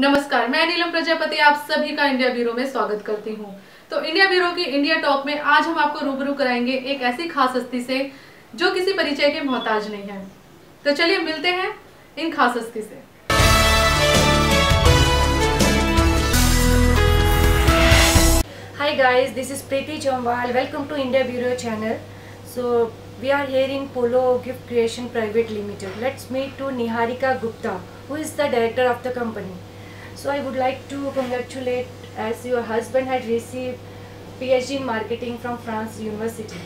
नमस्कार, मैं नीलम प्रजापति, आप सभी का इंडिया ब्यूरो में स्वागत करती हूँ। तो इंडिया ब्यूरो की इंडिया टॉप में आज हम आपको रूबरू कराएँगे एक ऐसी खास हस्ती से, जो किसी परिचय के मोहताज नहीं है। तो चलिए मिलते हैं इन खास हस्ती से। Hi guys this is Preeti Chaumwal welcome to India bureau channel so we are here in polo gift creation private limited let's meet to Niharika Gupta who is the director of the company So I would like to congratulate as your husband had received PhD in marketing from France University.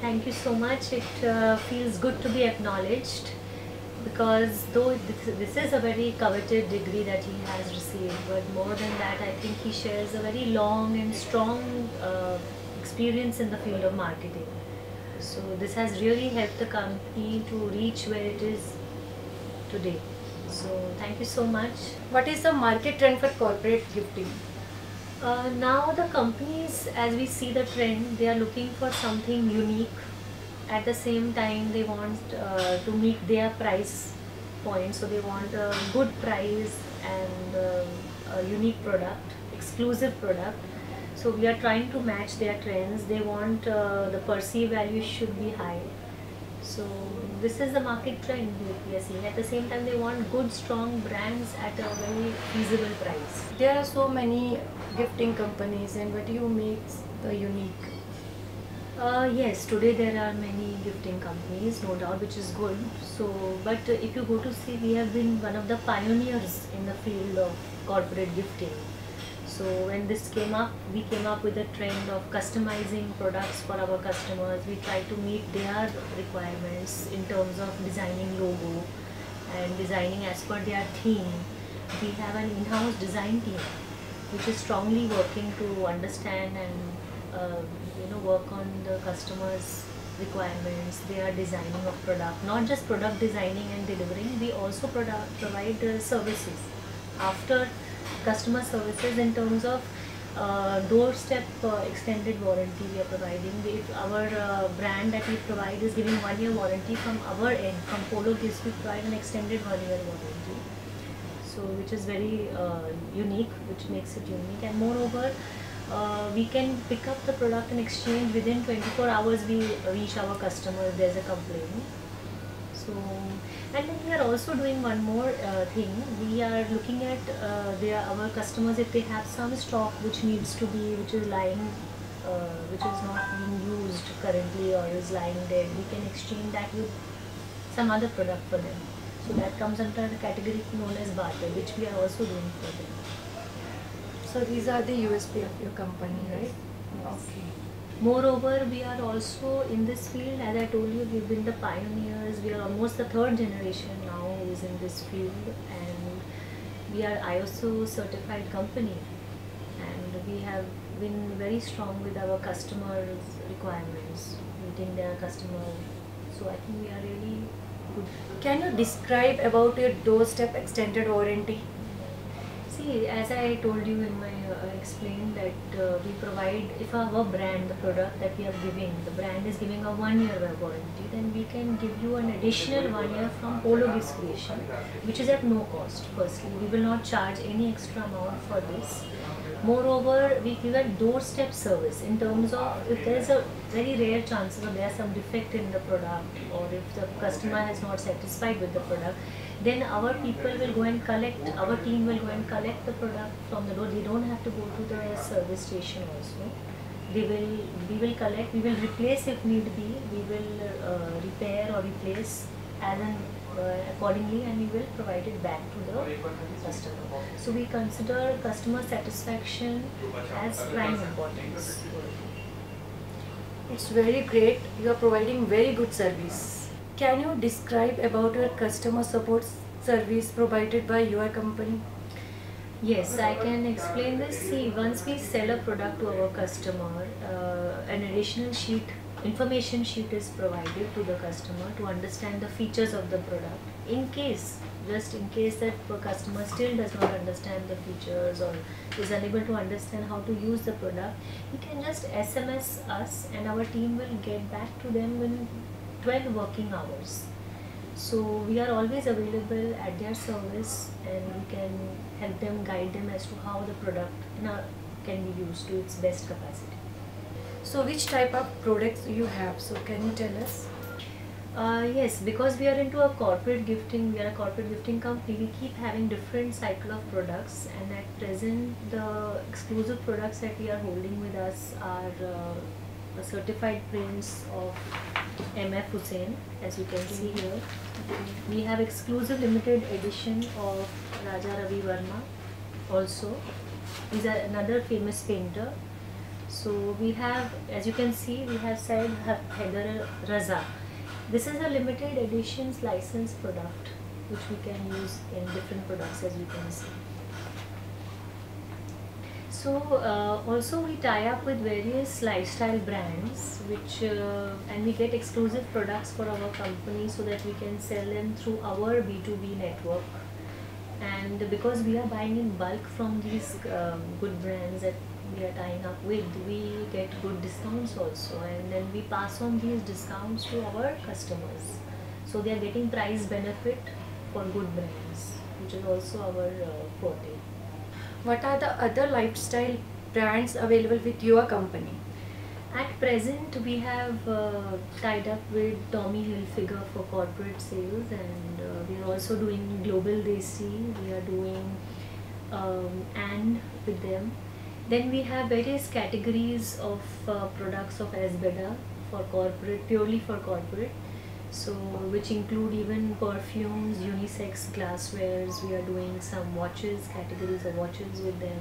Thank you so much. It uh, feels good to be acknowledged because though this, is a very coveted degree that he has received, but more than that, I think he shares a very long and strong uh, experience in the field of marketing. So this has really helped the company to reach where it is today. So thank you so much. What is the market trend for corporate gifting? Uh, now the companies, as we see the trend, they are looking for something unique. At the same time, they want uh, to meet their price point. So they want a good price and uh, a unique product, exclusive product. So we are trying to match their trends. They want uh, the perceived value should be high. So this is the market trend that we are seeing. At the same time, they want good, strong brands at a very feasible price. There are so many gifting companies, and what do you make the unique? Uh, yes, today there are many gifting companies, no doubt, which is good. So, but if you go to see, we have been one of the pioneers in the field of corporate gifting. So, when this came up, we came up with a trend of customizing products for our customers. We try to meet their requirements in terms of designing logo and designing as per their theme. We have an in-house design team which is strongly working to understand and uh, you know work on the customers requirements they are designing of product not just product designing and delivering we also product, provide uh, services after customer services in terms of uh, doorstep uh, extended warranty we are providing. We, our uh, brand that we provide is giving one year warranty from our end. From Polo Gifts we provide an extended one year warranty. So which is very uh, unique which makes it unique. And moreover uh, we can pick up the product and exchange within 24 hours we reach our customer. If there's a complaint. So and then we are also doing one more uh, thing we are looking at uh, their our customers if they have some stock which needs to be which is lying uh, which is not being used currently or is lying dead we can exchange that with some other product for them so that comes under the category known as barter which we are also doing for them So these are the USP of your company, right? Okay. Moreover, we are also in this field, as I told you, we've been the pioneers. We are almost the third generation now who is in this field, and we are ISO certified company, and we have been very strong with our customers' requirements, meeting their customer. So I think we are really good. Can you describe about your doorstep extended warranty? See, as I told you in my uh, explained that uh, we provide if our brand, the product that we are giving, the brand is giving a one year warranty, then we can give you an additional one year from Polo Gifts Creation, which is at no cost. Firstly, we will not charge any extra amount for this. Moreover, we give a doorstep service in terms of if there is a very rare chance or there is some defect in the product or if the customer has not satisfied with the product, then our people will go and collect, our team will go and collect the product from the door. They don't have to go to the service station also. They will, we will collect, we will replace if need be, we will uh, repair or replace as an uh, accordingly and we will provide it back to the customer. So we consider customer satisfaction as prime importance. It's very great. You are providing very good service. Can you describe about your customer support service provided by your company? Yes, I can explain this. See, once we sell a product to our customer, uh, an additional sheet, information sheet is provided to the customer to understand the features of the product. In case, just in case that the customer still does not understand the features or is unable to understand how to use the product, he can just SMS us and our team will get back to them in 12 working hours. So we are always available at their service and we can help them guide them as to how the product can be used to its best capacity. So which type of products you have? So can you tell us? Uh, yes, because we are into a corporate gifting, we are a corporate gifting company, we keep having different cycle of products and at present the exclusive products that we are holding with us are uh, certified prints of MF Husain as you can see here. We have exclusive limited edition of Raja Ravi Varma also. He's another famous painter. So we have, as you can see, we have Syed Haider Raza this is a limited editions licensed product which we can use in different products as you can see. So uh, also we tie up with various lifestyle brands which uh, and we get exclusive products for our company so that we can sell them through our B2B network and because we are buying in bulk from these um, good brands that we are tying up with, we get good discounts also and then we pass on these discounts to our customers. So they are getting price benefit for good brands, which is also our uh, forte. What are the other lifestyle brands available with your company? At present, we have uh, tied up with Tommy Hilfiger for corporate sales, and uh, we are also doing Global Desi. We are doing um, and with them then we have various categories of uh, products of Asbeda for corporate, purely for corporate. So which include even perfumes, unisex glasswares. We are doing some watches, categories of watches with them.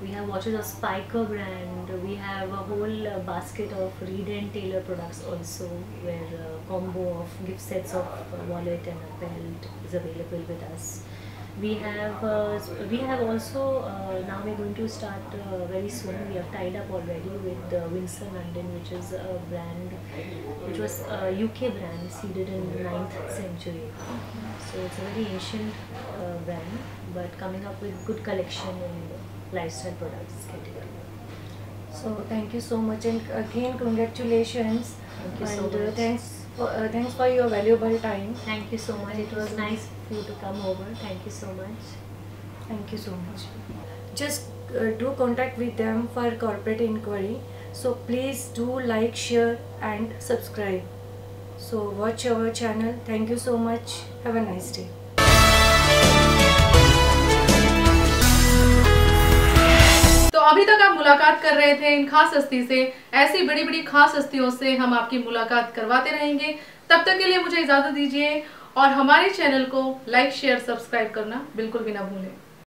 We have watches of Spyker brand. We have a whole uh, basket of Reid and Taylor products also, where a uh, combo of gift sets of wallet and a belt is available with us we have uh, we have also uh, now we're going to start uh, very soon. We have tied up already with uh, Winsor London which is a brand which was a UK brand seeded in the 9th century. So it's a very ancient uh, brand but coming up with good collection in lifestyle products category so thank you so much and again congratulations. Thank you and so uh, much. thanks for, thanks for your valuable time thank you so much it was nice for you to come over. Thank you so much. Thank you so much. Just uh, do contact with them for corporate inquiry. So please do like, share and subscribe. So watch our channel. Thank you so much. Have a nice day. मुलाकात कर रहे थे इन खास हस्ती से। ऐसी बड़ी बड़ी खास हस्तियों से हम आपकी मुलाकात करवाते रहेंगे। तब तक के लिए मुझे इजाज़त दीजिए और हमारे चैनल को लाइक शेयर सब्सक्राइब करना बिल्कुल भी ना भूलें।